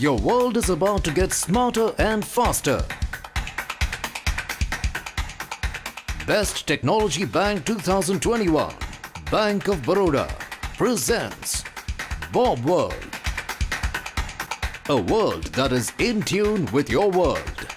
Your world is about to get smarter and faster. Best Technology Bank 2021, Bank of Baroda presents Bob World. A world that is in tune with your world.